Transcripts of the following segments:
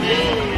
Yeah.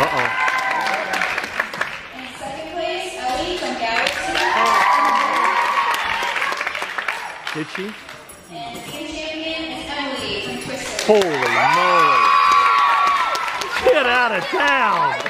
Uh-oh. Did she? And the champion is Emily from Twister. Holy moly. Get out of town.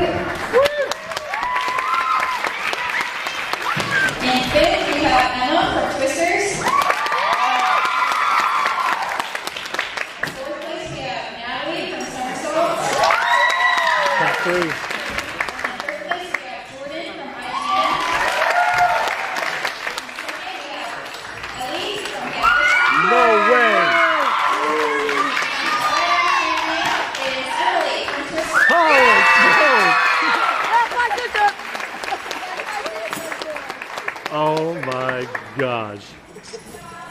gosh.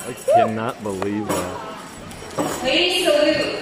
I cannot believe that. Ladies salute.